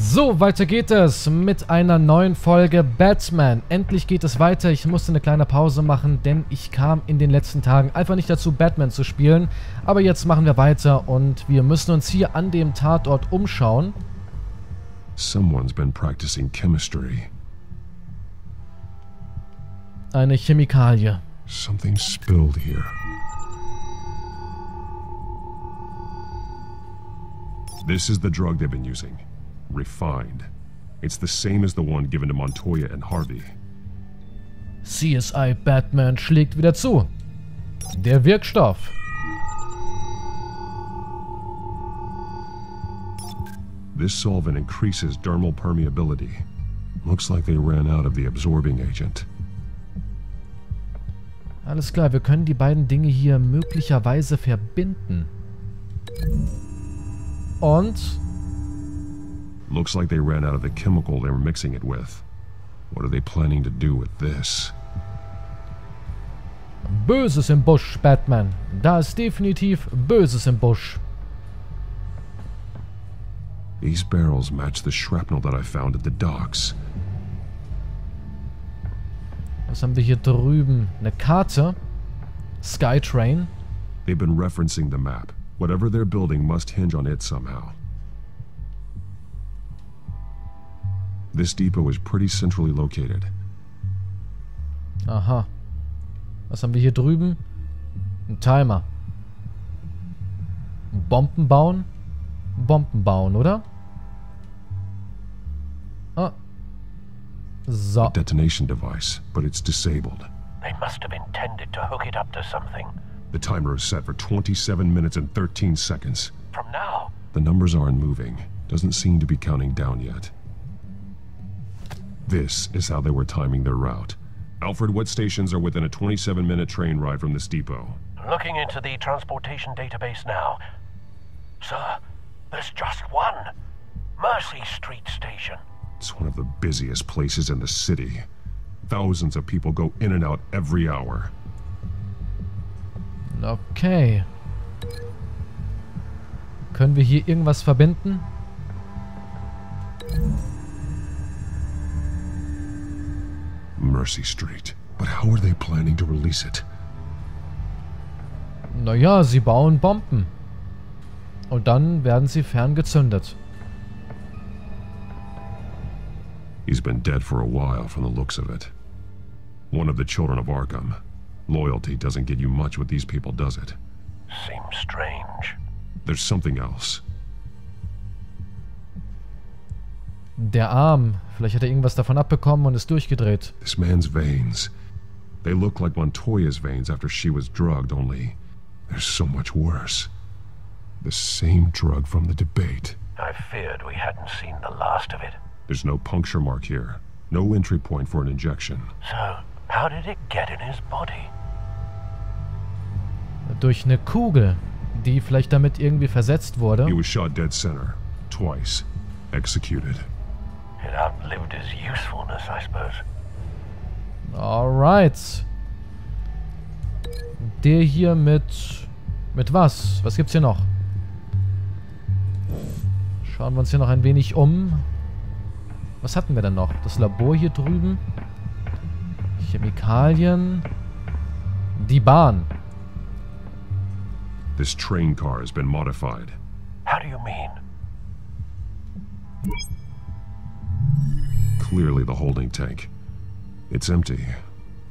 So, weiter geht es mit einer neuen Folge Batman. Endlich geht es weiter. Ich musste eine kleine Pause machen, denn ich kam in den letzten Tagen einfach nicht dazu, Batman zu spielen. Aber jetzt machen wir weiter und wir müssen uns hier an dem Tatort umschauen. Someone's been practicing chemistry. Eine Chemikalie. Something spilled here. This is the drug they've been using. Refined. It's the same as the one given to Montoya and Harvey. CSI Batman schlägt wieder zu. Der Wirkstoff. This solvent increases dermal permeability. Looks like they ran out of the absorbing agent. Alles klar, wir können die beiden Dinge hier möglicherweise verbinden. Und Looks like they ran out of the chemical they were mixing it with. What are they planning to do with this? Böses im Busch, Batman. Da ist definitiv Böses im Busch. These barrels match the shrapnel that I found at the docks. Was haben wir hier drüben? Eine Karte. Skytrain. They've been referencing the map. Whatever they're building must hinge on it somehow. This depot is pretty centrally located. Aha. Was haben wir hier drüben? Ein Timer. Bomben bauen? Bomben bauen, oder? Ah. So. Detonation device, but it's disabled. They must have intended to hook it up to something. The timer is set for 27 minutes and 13 seconds. From now, The numbers aren't moving. Doesn't seem to be counting down yet. This is how they were timing their route. Alfred, what stations are within a 27 minute train ride from this depot? looking into the transportation database now. Sir, there's just one. Mercy Street Station. It's one of the busiest places in the city. Thousands of people go in and out every hour. Okay. Können wir hier irgendwas verbinden? Mercy Street. But how are they planning to release it? Naja, sie bauen Bomben. Und dann werden sie ferngezündet. He's been dead for a while from the looks of it. One of the children of Arkham. Loyalty doesn't get you much with these people, does it? Seems strange. There's something else. Der Arm. Vielleicht hat er irgendwas davon abbekommen und ist durchgedreht. This man's veins. They look like Montoya's veins after she was drugged, only there's so much worse. The same drug from the debate. I feared we hadn't seen the last of it. There's no puncture mark here. No entry point for an injection. So, how did it get in his body? Durch eine Kugel, die vielleicht damit irgendwie versetzt wurde. He was shot dead center. Twice. Executed. It outlived his usefulness, I suppose. Alright. Der hier mit... Mit was? Was gibt's hier noch? Schauen wir uns hier noch ein wenig um. Was hatten wir denn noch? Das Labor hier drüben. Chemikalien. Die Bahn. This train car has been modified. How do you mean? Clearly the holding tank. It's empty.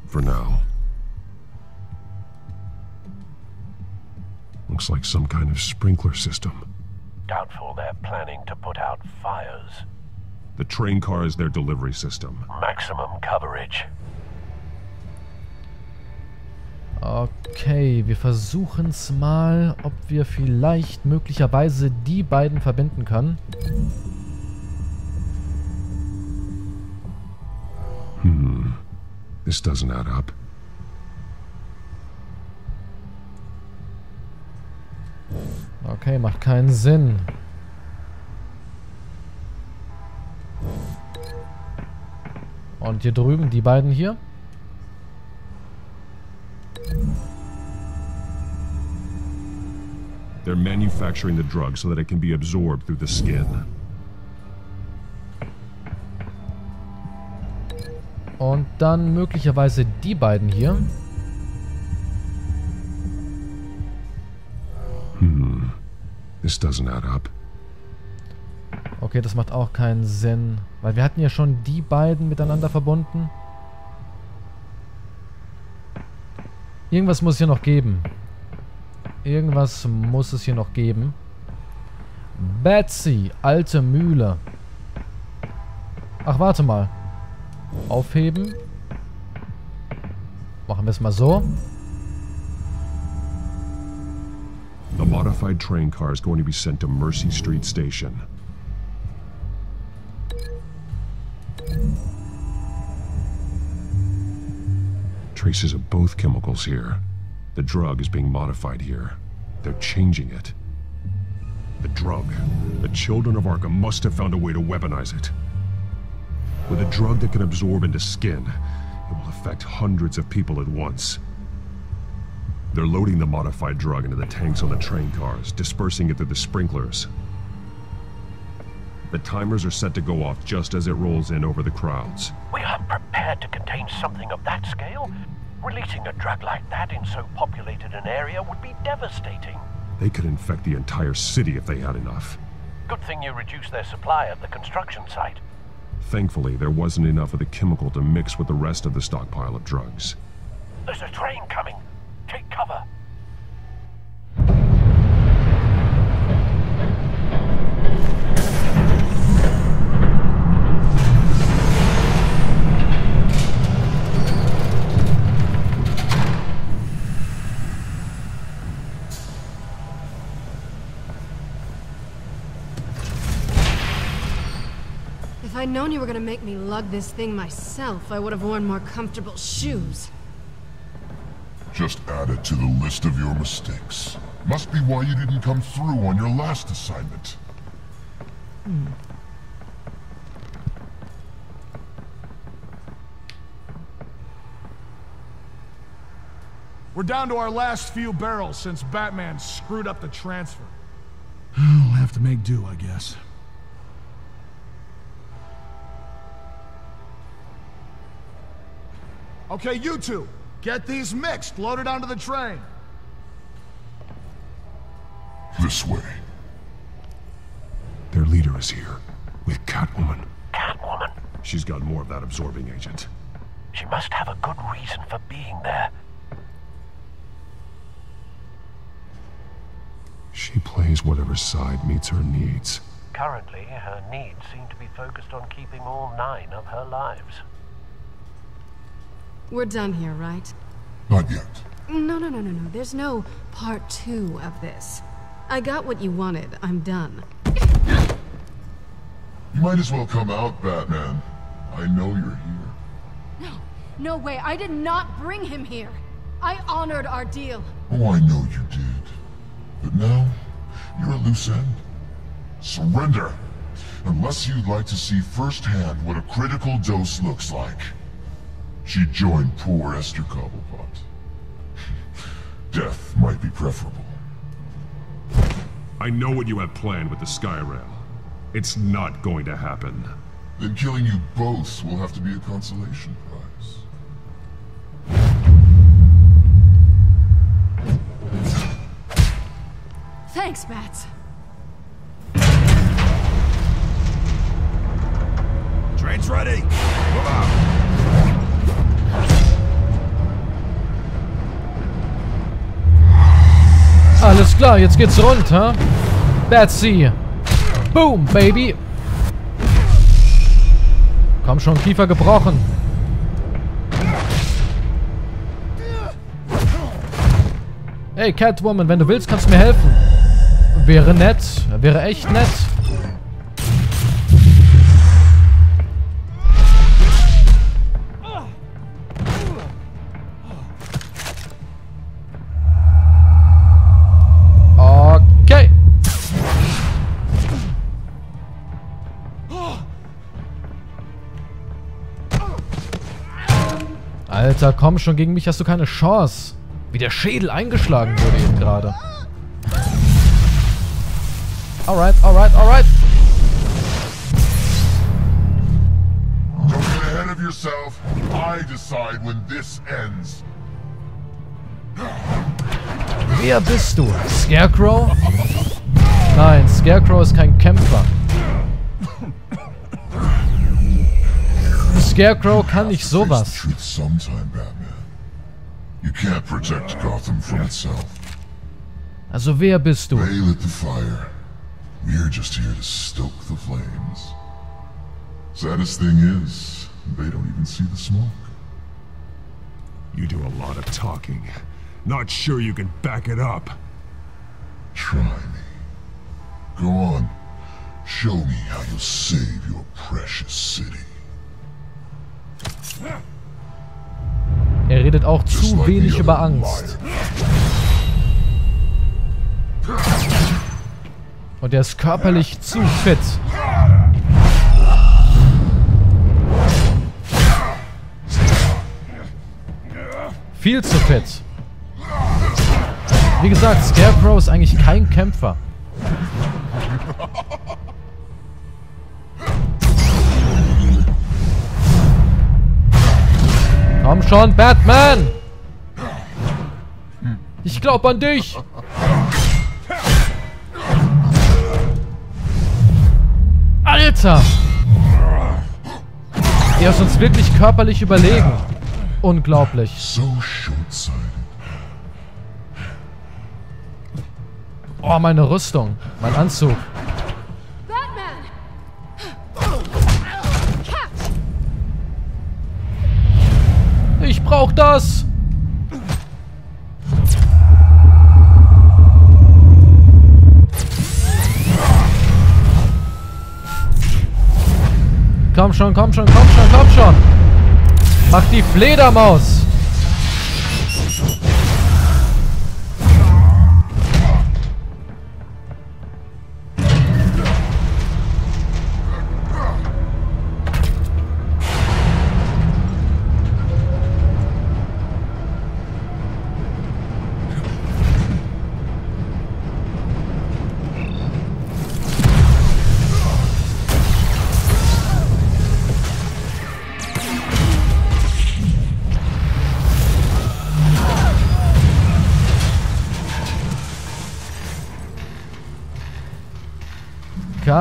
For now. Looks like some kind of sprinkler system. Doubtful they're planning to put out fires. The train car is their delivery system. Maximum coverage. Okay, wir versuchen es mal, ob wir vielleicht möglicherweise die beiden verbinden können. This doesn't add up. Okay, macht keinen Sinn. Und hier drüben, die beiden hier. They're manufacturing the drug so that it can be absorbed through the skin. Und dann möglicherweise die beiden hier. Hmm. This doesn't add up. Okay, das macht auch keinen Sinn. Weil wir hatten ja schon die beiden miteinander verbunden. Irgendwas muss es hier noch geben. Irgendwas muss es hier noch geben. Betsy, alte Mühle. Ach, warte mal. Aufheben. Machen wir es mal so. A modified train car is going to be sent to Mercy Street Station. Traces of both chemicals here. The drug is being modified here. They're changing it. The drug. The children of Arkham must have found a way to weaponize it. With a drug that can absorb into skin, it will affect hundreds of people at once. They're loading the modified drug into the tanks on the train cars, dispersing it through the sprinklers. The timers are set to go off just as it rolls in over the crowds. We aren't prepared to contain something of that scale. Releasing a drug like that in so populated an area would be devastating. They could infect the entire city if they had enough. Good thing you reduced their supply at the construction site. Thankfully, there wasn't enough of the chemical to mix with the rest of the stockpile of drugs. There's a train coming. Take cover. Known you were gonna make me lug this thing myself, I would have worn more comfortable shoes. Just add it to the list of your mistakes. Must be why you didn't come through on your last assignment. Hmm. We're down to our last few barrels since Batman screwed up the transfer. We'll have to make do, I guess. Okay, you two, get these mixed, loaded onto the train. This way. Their leader is here, with Catwoman. Catwoman. She's got more of that absorbing agent. She must have a good reason for being there. She plays whatever side meets her needs. Currently, her needs seem to be focused on keeping all nine of her lives. We're done here, right? Not yet. No, no, no, no, no. There's no part two of this. I got what you wanted. I'm done. You might as well come out, Batman. I know you're here. No, no way. I did not bring him here. I honored our deal. Oh, I know you did. But now, you're a loose end. Surrender! Unless you'd like to see firsthand what a critical dose looks like. She joined poor Esther Cobblepot. Death might be preferable. I know what you have planned with the Skyrail. It's not going to happen. Then killing you both will have to be a consolation prize. Thanks, Bats. Train's ready. Move out. Alles klar, jetzt geht's runter. Betsy. Boom, Baby. Komm schon, Kiefer gebrochen. Hey, Catwoman, wenn du willst, kannst du mir helfen. Wäre nett. Wäre echt nett. Alter, komm schon, gegen mich hast du keine Chance. Wie der Schädel eingeschlagen wurde eben gerade. Alright, alright, alright. Don't get ahead of yourself. I decide when this ends. Wer bist du? Scarecrow? Nein, Scarecrow ist kein Kämpfer. Protect Gotham from itself. Also wer bist du? They lit the fire. We're just here to stoke the flames. Saddest thing is, they don't even see the smoke. You do a lot of talking. Not sure you can back it up. Try me. Go on. Show me how you'll save your precious city. Redet auch zu wenig über Angst. Und er ist körperlich zu fit. Viel zu fit. Wie gesagt, Scarecrow ist eigentlich kein Kämpfer. Komm schon, Batman! Ich glaub an dich! Alter! Er ist uns wirklich körperlich überlegen. Unglaublich. So. Oh, meine Rüstung. Mein Anzug. Das! Komm schon, komm schon, komm schon, komm schon! Mach die Fledermaus!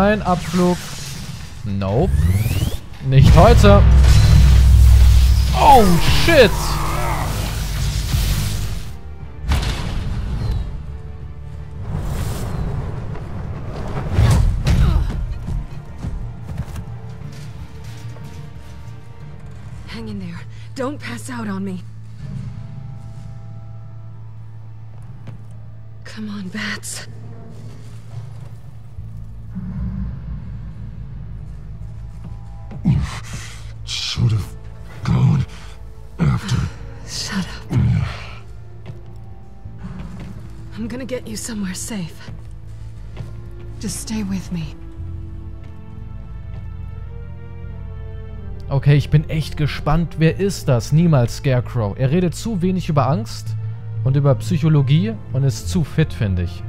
Kein Abflug. Nope. Nicht heute. Oh, shit. You somewhere safe. Just stay with me. Okay, ich bin echt gespannt. Wer ist das? Niemals Scarecrow. Er redet zu wenig über Angst und über Psychologie und ist zu fit, finde ich.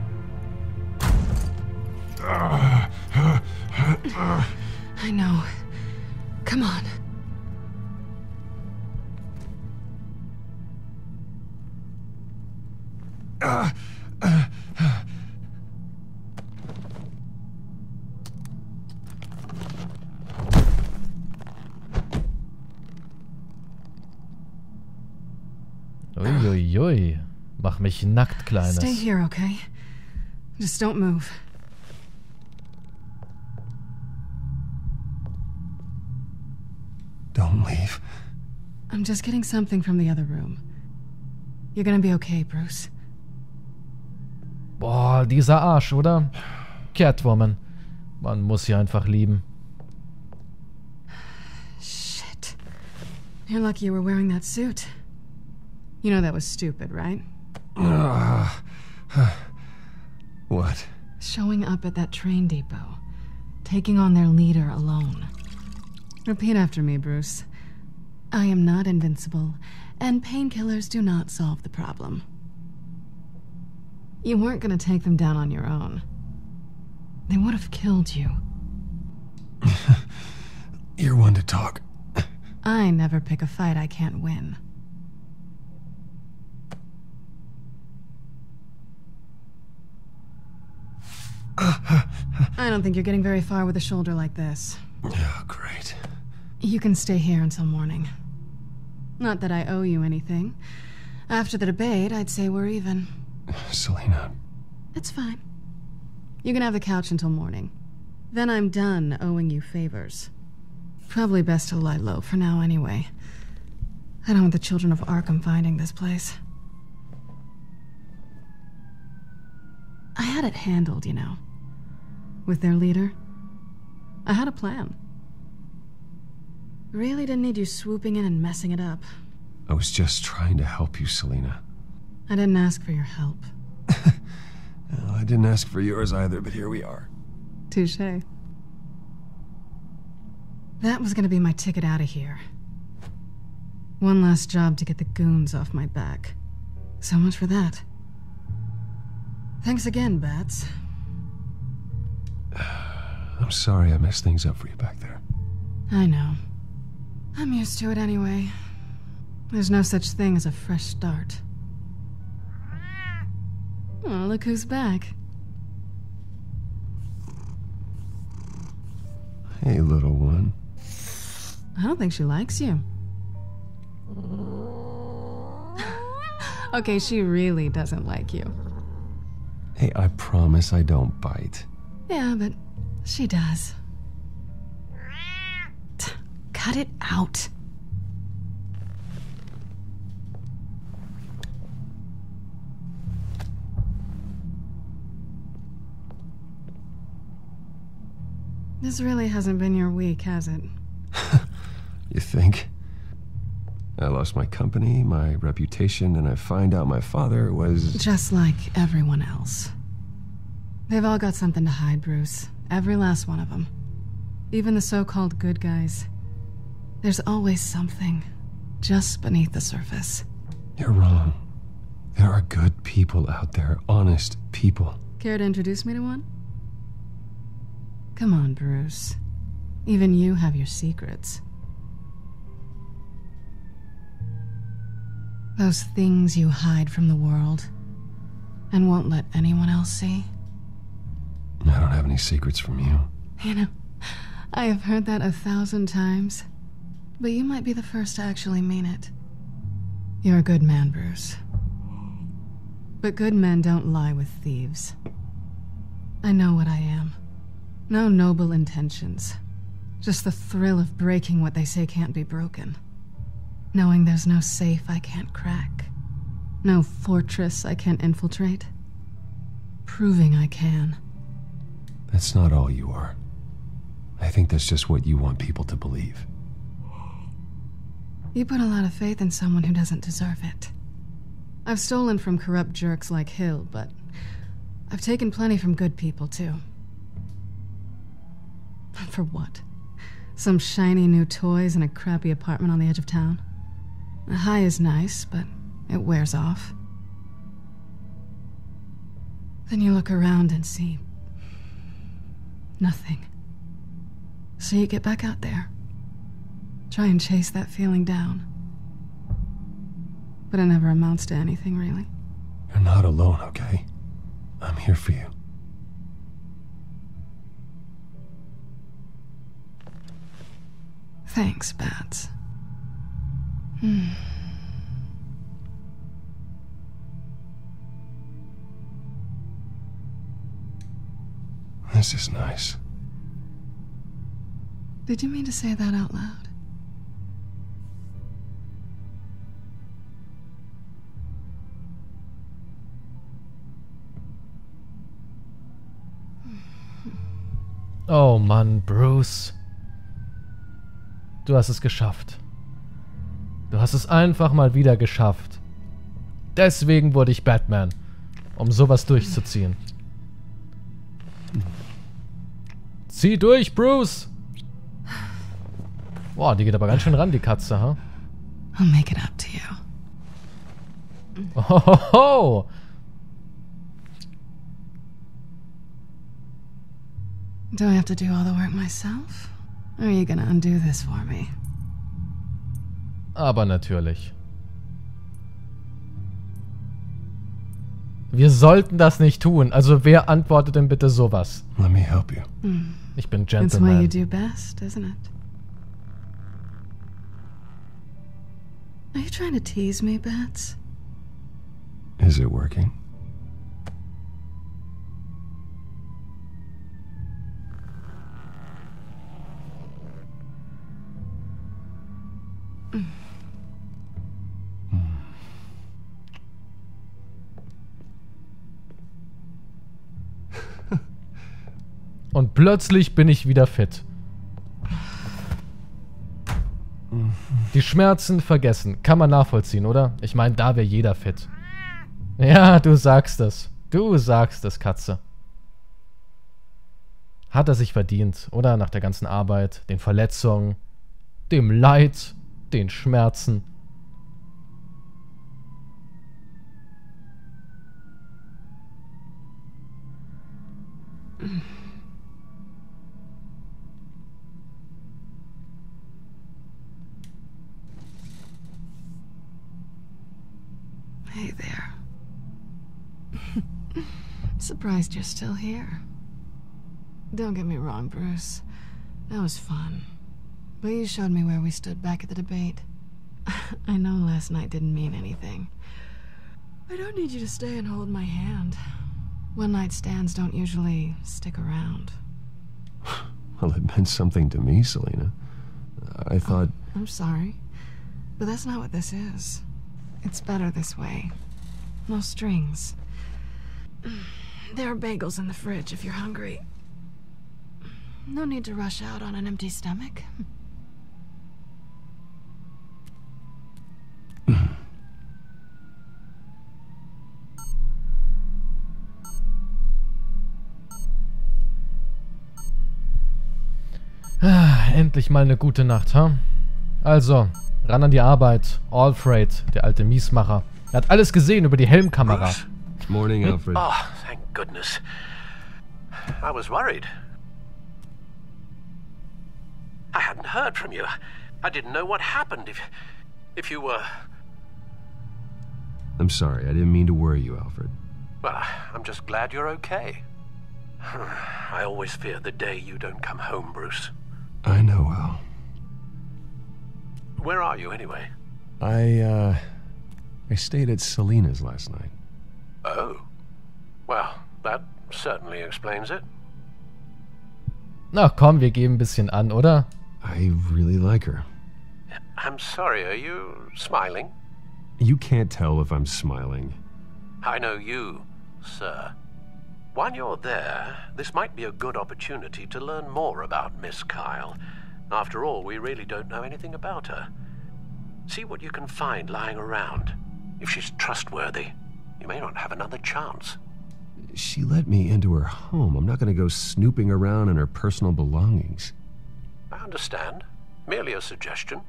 I know. Come on. Mich nackt, Kleines. Stay here, okay? Just don't move. Don't leave. I'm just getting something from the other room. You're gonna be okay, Bruce. Boah, dieser Arsch, oder? Catwoman. Man muss sie einfach lieben. Shit. You're lucky you were wearing that suit. You know that was stupid, right? What? Showing up at that train depot. Taking on their leader alone. Repeat after me, Bruce. I am not invincible, and painkillers do not solve the problem. You weren't gonna take them down on your own. They would have killed you. You're one to talk. I never pick a fight I can't win. I don't think you're getting very far with a shoulder like this. Oh, great. You can stay here until morning. Not that I owe you anything. After the debate, I'd say we're even. Selina, It's fine. You can have the couch until morning. Then I'm done owing you favors. Probably best to lie low for now, anyway. I don't want the children of Arkham finding this place. I had it handled, you know. With their leader. I had a plan. Really didn't need you swooping in and messing it up. I was just trying to help you, Selina. I didn't ask for your help. I didn't ask for yours either, but here we are. Touche. That was gonna be my ticket out of here. One last job to get the goons off my back. So much for that. Thanks again, Bats. I'm sorry I messed things up for you back there. I know. I'm used to it anyway. There's no such thing as a fresh start. Oh, look who's back. Hey, little one. I don't think she likes you. okay, she really doesn't like you. Hey, I promise I don't bite. Yeah, but she does. Cut it out. This really hasn't been your week, has it? You think? I lost my company, my reputation, and I find out my father was. Just like everyone else. They've all got something to hide, Bruce. Every last one of them. Even the so called good guys. There's always something just beneath the surface. You're wrong. There are good people out there, honest people. Care to introduce me to one? Come on, Bruce. Even you have your secrets. Those things you hide from the world and won't let anyone else see. I don't have any secrets from you. Know, I have heard that a thousand times, but you might be the first to actually mean it. You're a good man, Bruce. But good men don't lie with thieves. I know what I am. No noble intentions. Just the thrill of breaking what they say can't be broken. Knowing there's no safe I can't crack. No fortress I can't infiltrate. Proving I can. That's not all you are. I think that's just what you want people to believe. You put a lot of faith in someone who doesn't deserve it. I've stolen from corrupt jerks like Hill, but I've taken plenty from good people, too. For what? Some shiny new toys and a crappy apartment on the edge of town? The high is nice, but it wears off. Then you look around and see nothing. So you get back out there. Try and chase that feeling down. But it never amounts to anything, really. You're not alone, okay? I'm here for you. Thanks, Bats. Hmm. This is nice. Did you mean to say that out loud? Oh Mann, Bruce. Du hast es geschafft. Du hast es einfach mal wieder geschafft. Deswegen wurde ich Batman. Um sowas durchzuziehen. Zieh durch, Bruce! Boah, die geht aber ganz schön ran, die Katze, ha? I'll make it up to you. Ohoho! Do I have to do all the work myself? Or are you gonna undo this for me? Aber natürlich. Wir sollten das nicht tun. Also wer antwortet denn bitte sowas? Let me help you. Ich bin It's what you Gentleman. do best, isn't it? Are you trying to tease me, Bats? Is it working? Und plötzlich bin ich wieder fit. Die Schmerzen vergessen. Kann man nachvollziehen, oder? Ich meine, da wäre jeder fit. Ja, du sagst es. Du sagst es, Katze. Hat er sich verdient, oder? Nach der ganzen Arbeit, den Verletzungen, dem Leid, den Schmerzen. Hey there. Surprised you're still here. Don't get me wrong, Bruce. That was fun. But you showed me where we stood back at the debate. I know last night didn't mean anything. I don't need you to stay and hold my hand. One night stands don't usually stick around. Well, it meant something to me, Selina. I oh, thought. I'm sorry. But that's not what this is. It's better this way. No strings. There are bagels in the fridge if you're hungry. No need to rush out on an empty stomach. Ah, endlich mal eine gute Nacht, ha? Also, ran an die Arbeit. Alfred, der alte Miesmacher. Er hat alles gesehen über die Helmkamera. Morning, Alfred. Oh, thank goodness. I was worried. I hadn't heard from you. I didn't know what happened. If, if you were. I'm sorry. I didn't mean to worry you, Alfred. Well, I'm just glad you're okay. I always fear the day you don't come home, Bruce. I know, Al. Where are you, anyway? I, uh. I stayed at Selina's last night. Oh. Well, that certainly explains it. Na komm, wir geben ein bisschen an, oder? I really like her. I'm sorry, are you smiling? You can't tell if I'm smiling. I know you, sir. While you're there, this might be a good opportunity to learn more about Miss Kyle. After all, we really don't know anything about her. See what you can find lying around. If she's trustworthy, you may not have another chance. She let me into her home. I'm not going to go snooping around in her personal belongings. I understand. Merely a suggestion.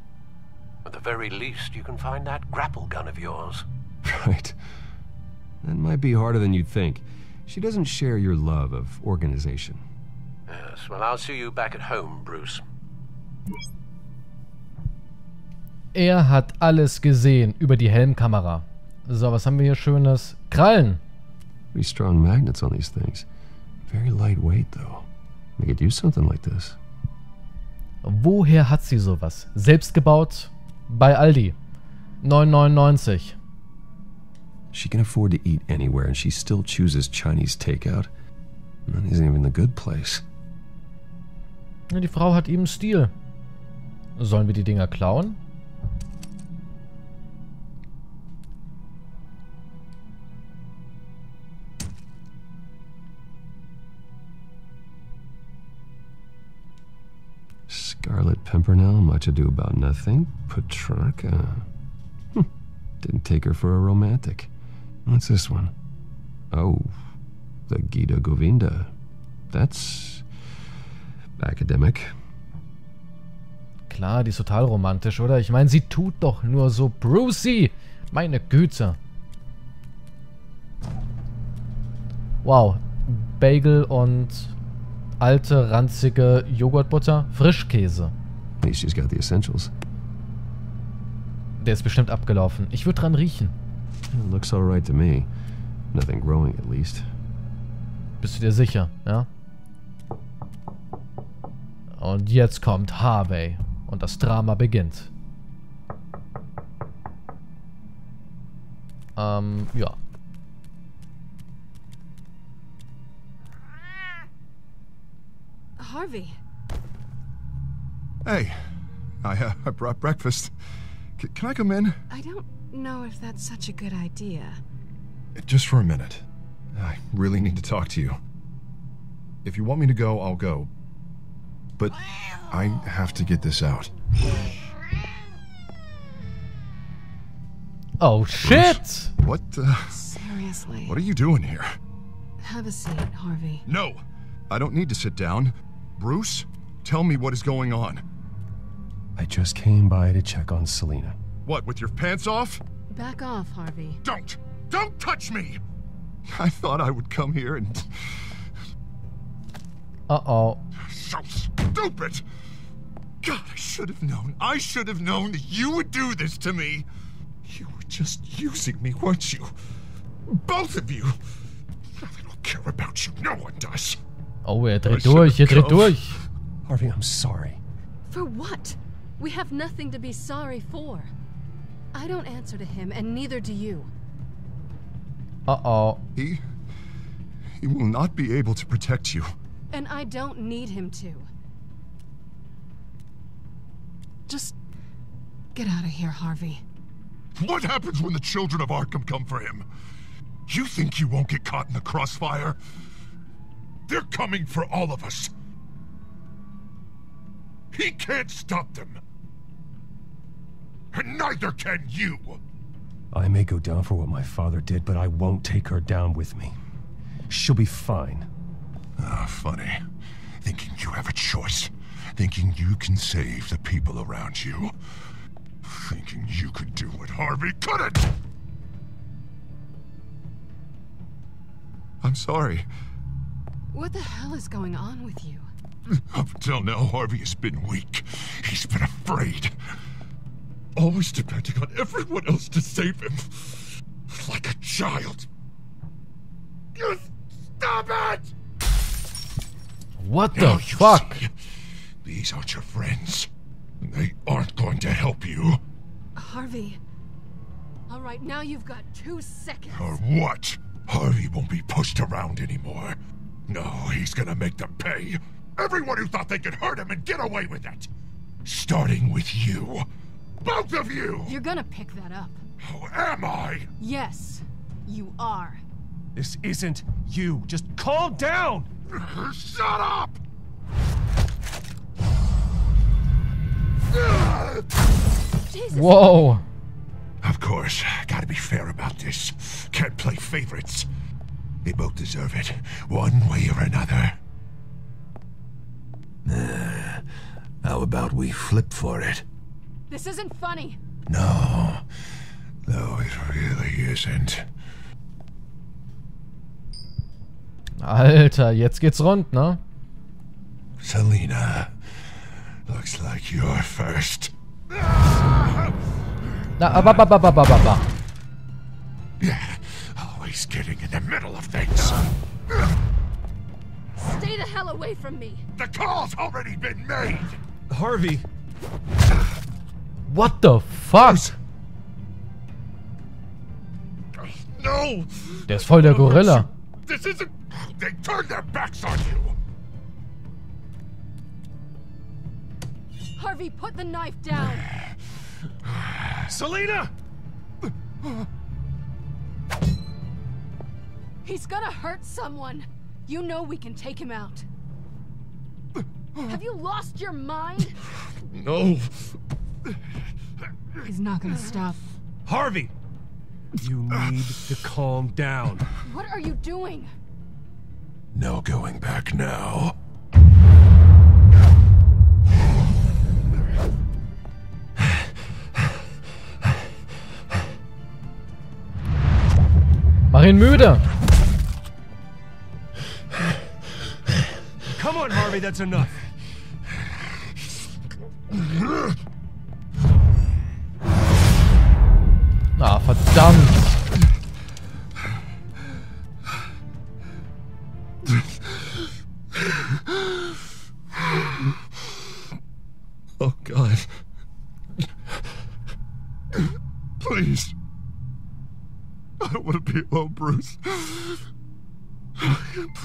At the very least, you can find that grapple gun of yours. Right. That might be harder than you'd think. She doesn't share your love of organization. Yes, well, I'll see you back at home, Bruce. Er hat alles gesehen über die Helmkamera. So, was haben wir hier Schönes? Krallen. Pretty strong magnets on these things. Very lightweight, though. I could use something like this. Woher hat sie sowas? Selbst gebaut? Bei Aldi. 9,99. She can afford to eat anywhere, and she still chooses Chinese takeout. That isn't even the good place. Die Frau hat eben Stil. Sollen wir die Dinger klauen? Scarlet Pimpernel, much ado about nothing. Petrarca. Hm. Didn't take her for a romantic. What's this one? Oh, the Gita Govinda. That's academic. Klar, die ist total romantisch, oder? Ich meine, sie tut doch nur so. Brucey! Meine Güte. Wow. Bagel und alte, ranzige Joghurtbutter. Frischkäse. She's got the essentials. der ist bestimmt abgelaufen. Ich würde dran riechen. It looks alright to me. Nothing growing at least. Bist du dir sicher, ja? Und jetzt kommt Harvey. Und das Drama beginnt. Ähm, ja. Harvey, Hey, I, uh, I brought breakfast. C- can I come in? I don't know if that's such a good idea. Just for a minute. I really need to talk to you. If you want me to go, I'll go. But I have to get this out. Oh, shit! What, uh, Seriously. what are you doing here? Have a seat, Harvey. No, I don't need to sit down. Bruce, tell me what is going on. I just came by to check on Selina. What, with your pants off? Back off, Harvey. Don't! Don't touch me! I thought I would come here and. Uh-oh. So stupid! God, I should have known. I should have known that you would do this to me. You were just using me, weren't you? Both of you. I don't care about you. No one does. Oh, er dreht I should durch, er dreht durch. Harvey, I'm sorry. For what? We have nothing to be sorry for. I don't answer to him, and neither do you. Uh-oh. He. He will not be able to protect you. And I don't need him to. Just get out of here, Harvey. What happens when the children of Arkham come for him? You think you won't get caught in the crossfire? They're coming for all of us. He can't stop them. And neither can you. I may go down for what my father did, but I won't take her down with me. She'll be fine. Ah, funny. Thinking you have a choice. Thinking you can save the people around you. Thinking you could do what Harvey couldn't! I'm sorry. What the hell is going on with you? Up until now, Harvey has been weak. He's been afraid. Always depending on everyone else to save him. Like a child. You stop it! What Now the you fuck? see, these aren't your friends. They aren't going to help you. Harvey. All right, now you've got two seconds. Or what? Harvey won't be pushed around anymore. No, he's gonna make them pay. Everyone who thought they could hurt him and get away with it. Starting with you. Both of you! You're gonna pick that up. Who am I? Yes, you are. This isn't you. Just calm down! Shut up! Jesus. Whoa. Of course, gotta be fair about this. Can't play favorites. They both deserve it, one way or another. Uh, how about we flip for it? This isn't funny. No. No, it really isn't. Alter, jetzt geht's rund, ne? Selena, looks like you're first. Na, aber, aber, aber, aber, aber. Yeah, always getting in the middle of things. Stay the hell away from me. The call's already been made! Harvey! What the fuck? No! Der ist voll der Gorilla. This isn't. They turned their backs on you! Harvey, put the knife down. Selina! He's gonna hurt someone. You know we can take him out. Have you lost your mind? No! He's not gonna stop. Harvey! You need to calm down. What are you doing? No going back now. Mach ihn müde. Come on, Harvey, that's enough. Oh,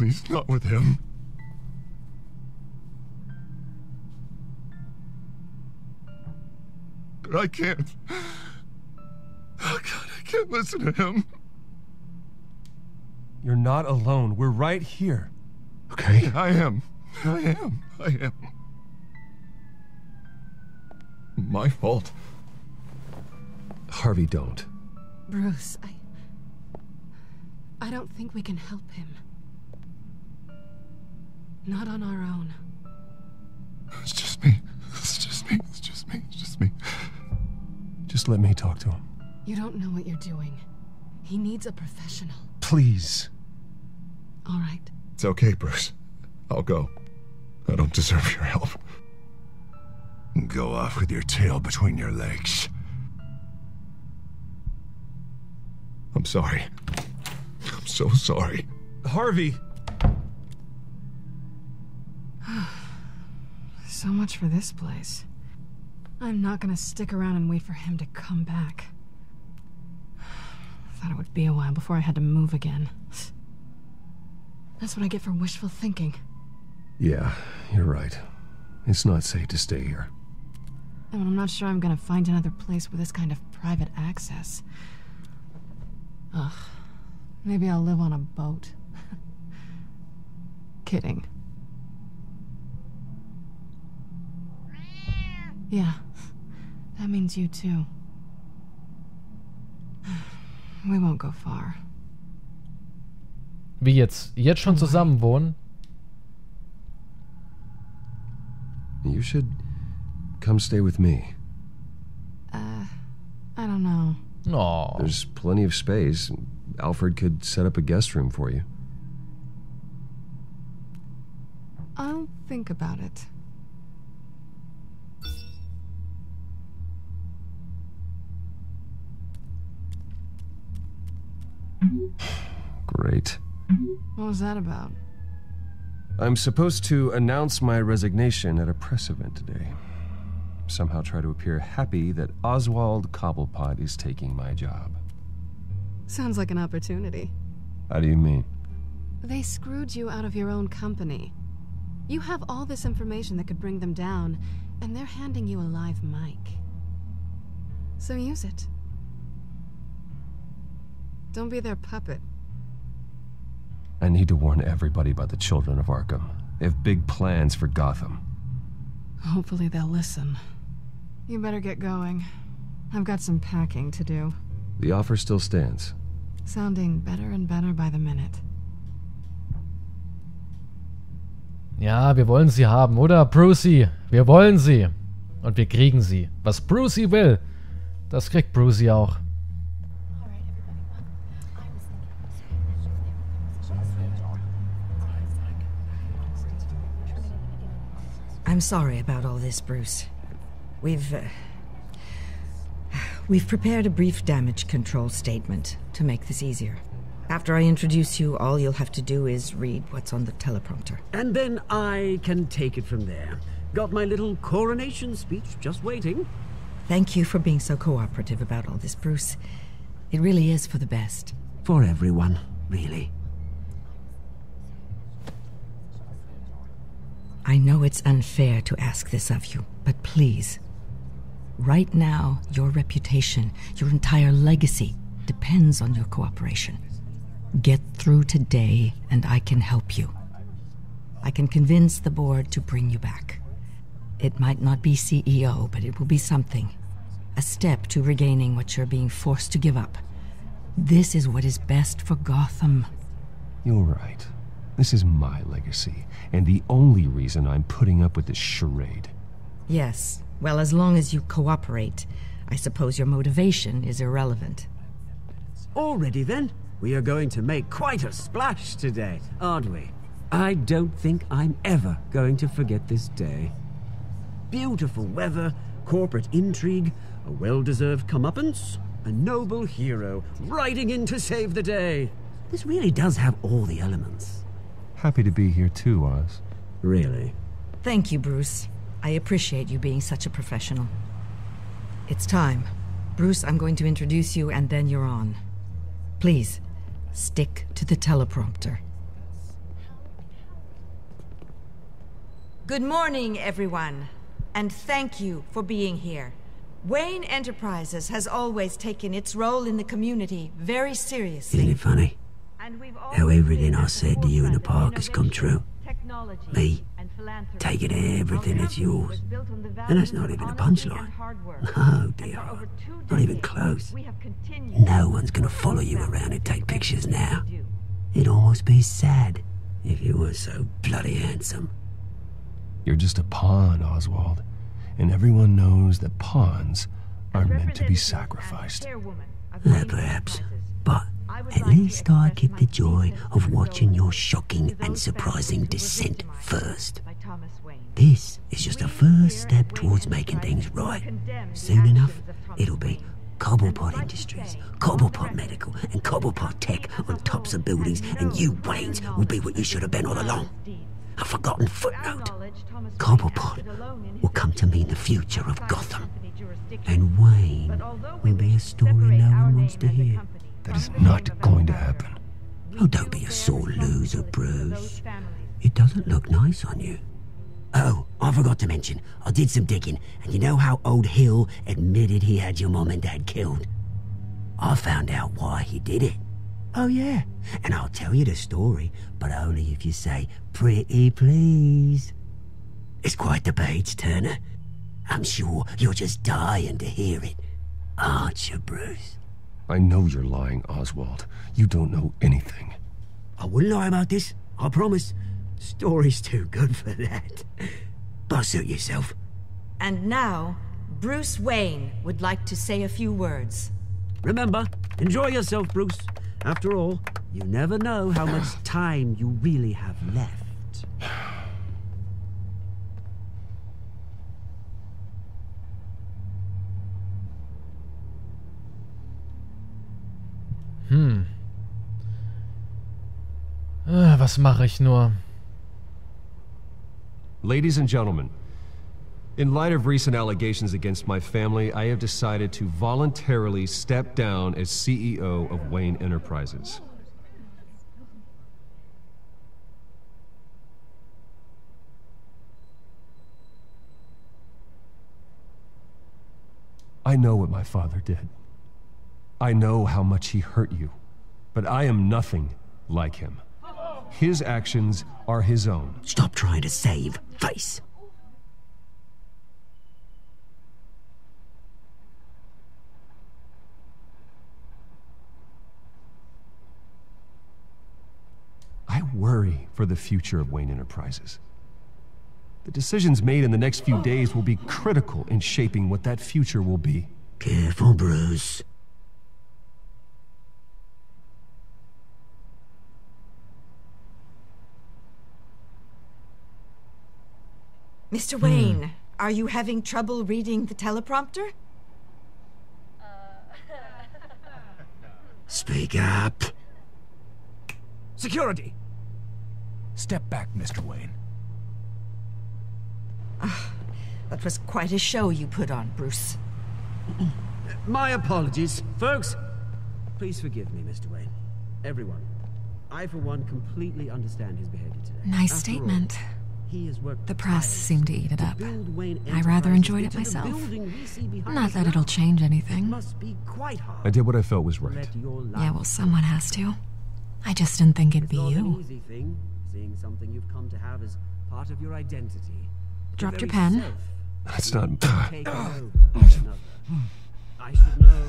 Please, not with him. But I can't. Oh, God, I can't listen to him. You're not alone. We're right here. Okay? I am. I am. I am. My fault. Harvey, don't. Bruce, I. I don't think we can help him. Not on our own. It's just me. It's just me. It's just me. It's just me. Just let me talk to him. You don't know what you're doing. He needs a professional. Please. All right. It's okay, Bruce. I'll go. I don't deserve your help. Go off with your tail between your legs. I'm sorry. I'm so sorry. Harvey! So much for this place. I'm not gonna stick around and wait for him to come back. Thought it would be a while before I had to move again. That's what I get for wishful thinking. Yeah, you're right. It's not safe to stay here. And I'm not sure I'm gonna find another place with this kind of private access. Ugh. Maybe I'll live on a boat. Kidding. Yeah. That means you too. We won't go far. Wie jetzt? Jetzt schon zusammen wohnen? You should come stay with me. Uh, I don't know. No. There's plenty of space. Alfred could set up a guest room for you. I'll think about it. Great. What was that about? I'm supposed to announce my resignation at a press event today. Somehow try to appear happy that Oswald Cobblepot is taking my job. Sounds like an opportunity. How do you mean? They screwed you out of your own company. You have all this information that could bring them down, and they're handing you a live mic. So use it. Don't be their puppet. I need to warn everybody about the children of Arkham. They have big plans for Gotham. Hopefully they'll listen. You better get going. I've got some packing to do. The offer still stands. Sounding better and better by the minute. Ja, wir wollen sie haben, oder? Brucey, wir wollen sie. Und wir kriegen sie. Was Brucey will, das kriegt Brucey auch. I'm sorry about all this, Bruce. We've. Uh, we've prepared a brief damage control statement to make this easier. After I introduce you, all you'll have to do is read what's on the teleprompter. And then I can take it from there. Got my little coronation speech just waiting. Thank you for being so cooperative about all this, Bruce. It really is for the best. For everyone, really. I know it's unfair to ask this of you, but please. Right now, your reputation, your entire legacy, depends on your cooperation. Get through today, and I can help you. I can convince the board to bring you back. It might not be CEO, but it will be something. A step to regaining what you're being forced to give up. This is what is best for Gotham. You're right. This is my legacy, and the only reason I'm putting up with this charade. Yes, well, as long as you cooperate, I suppose your motivation is irrelevant. Already then, we are going to make quite a splash today, aren't we? I don't think I'm ever going to forget this day. Beautiful weather, corporate intrigue, a well-deserved comeuppance, a noble hero riding in to save the day. This really does have all the elements. Happy to be here too, Oz. Really? Thank you, Bruce. I appreciate you being such a professional. It's time. Bruce, I'm going to introduce you and then you're on. Please, stick to the teleprompter. Good morning, everyone, and thank you for being here. Wayne Enterprises has always taken its role in the community very seriously. Isn't it funny? How everything I said to you in the park has come true. Me, taking everything that's yours. And that's not even a punchline. No, dear. Not even close. No one's gonna follow you around and take pictures now. It'd almost be sad if you were so bloody handsome. You're just a pawn, Oswald. And everyone knows that pawns are meant to be sacrificed. Uh, perhaps. But at least I get the joy of watching your shocking and surprising descent first. This is just a first step towards making things right. Soon enough, it'll be Cobblepot Industries, Cobblepot Medical, and Cobblepot Tech on tops of buildings, and you, Waynes, will be what you should have been all along. A forgotten footnote. Cobblepot will come to mean the future of Gotham. And Wayne will be a story no one wants to hear. That is not going to happen. Oh, don't be a sore loser, Bruce. It doesn't look nice on you. Oh, I forgot to mention, I did some digging, and you know how old Hill admitted he had your mom and dad killed? I found out why he did it. Oh, yeah, and I'll tell you the story, but only if you say, pretty please. It's quite the page, Turner. I'm sure you're just dying to hear it, aren't you, Bruce? I know you're lying, Oswald. You don't know anything. I wouldn't lie about this, I promise. Story's too good for that. But suit yourself. And now, Bruce Wayne would like to say a few words. Remember, enjoy yourself, Bruce. After all, you never know how much time you really have left. Hm. Äh, was mache ich nur? Ladies and gentlemen, in light of recent allegations against my family, I have decided to voluntarily step down as CEO of Wayne Enterprises. I know what my father did. I know how much he hurt you, but I am nothing like him. His actions are his own. Stop trying to save face. I worry for the future of Wayne Enterprises. The decisions made in the next few days will be critical in shaping what that future will be. Careful, Bruce. Mr. Hmm. Wayne, are you having trouble reading the teleprompter? Speak up. Security! Step back, Mr. Wayne. Ah, that was quite a show you put on, Bruce. My apologies, folks. Please forgive me, Mr. Wayne. Everyone. I, for one, completely understand his behavior today. Nice After statement. he has worked The press tirelessly seemed to eat it up. I rather enjoyed it myself. building we see behind Not that it'll change anything. Must be quite hard I did what I felt was right. let your life Yeah, well, someone has to. I just didn't think it'd It's be you. easy thing, seeing something you've come to have as part of your identity. Dropped your pen? That's not. taken over by. I should know.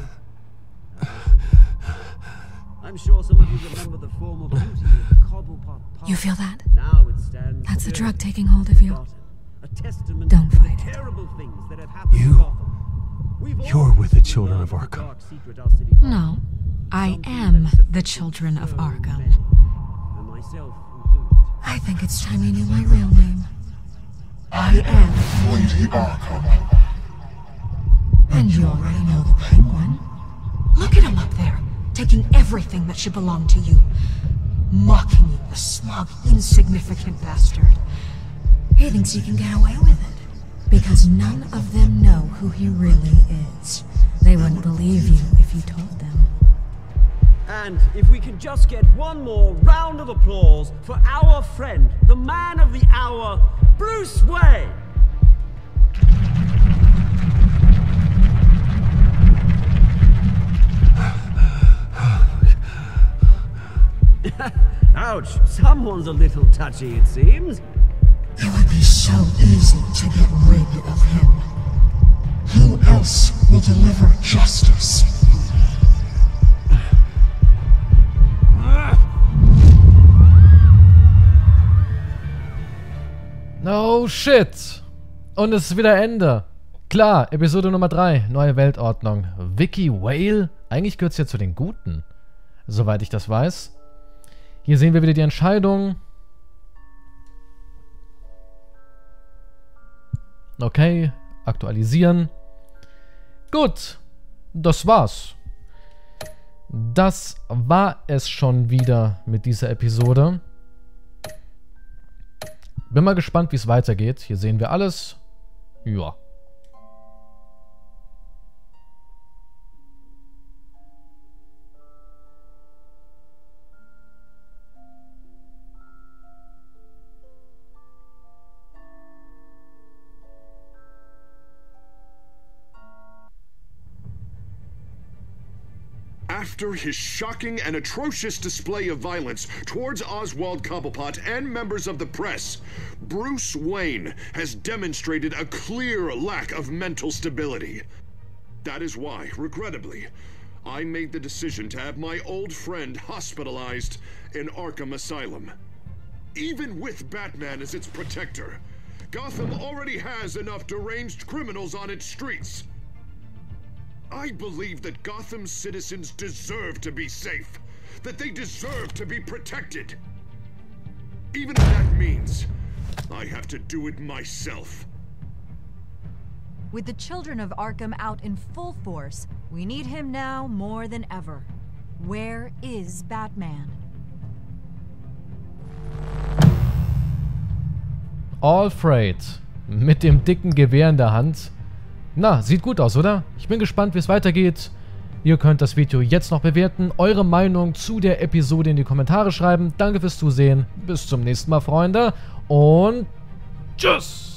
I should- I'm sure some of you remember the former beauty of Cobblepot Park. You feel that? Now it stands That's the drug taking hold of you. A testament Don't to fight it. terrible things that have happened You- to Gotham. We've all You're with the children of Arkham. dark secret our city holds. No. I am the children of Arkham. and myself. I think it's time you knew my real name. I am. Lady Arkham. And you already know the penguin. Look at him up there, taking everything that should belong to you. Mocking you, the smug, insignificant bastard. He thinks he can get away with it. Because none of them know who he really is. They wouldn't believe you if you told them. And if we can just get one more round of applause for our friend, the man of the hour, Bruce Wayne! Ouch, someone's a little touchy, it seems. It would be so easy to get rid of him. Who else will deliver justice? No shit. Und es ist wieder Ende. Klar, Episode Nummer 3, neue Weltordnung. Vicky Whale? Eigentlich gehört es ja zu den Guten. Soweit ich das weiß. Hier sehen wir wieder die Entscheidung. Okay, aktualisieren. Gut, das war's. Das war es schon wieder mit dieser Episode. Bin mal gespannt, wie es weitergeht. Hier sehen wir alles. Ja. After his shocking and atrocious display of violence towards Oswald Cobblepot and members of the press, Bruce Wayne has demonstrated a clear lack of mental stability. That is why, regrettably, I made the decision to have my old friend hospitalized in Arkham Asylum. Even with Batman as its protector, Gotham already has enough deranged criminals on its streets. I believe that Gotham's citizens deserve to be safe. That they deserve to be protected. Even if that means I have to do it myself. With the children of Arkham out in full force, we need him now more than ever. Where is Batman? Alfred. Mit dem dicken Gewehr in der Hand. Na, sieht gut aus, oder? Ich bin gespannt, wie es weitergeht. Ihr könnt das Video jetzt noch bewerten, eure Meinung zu der Episode in die Kommentare schreiben. Danke fürs Zusehen, bis zum nächsten Mal, Freunde. Und tschüss!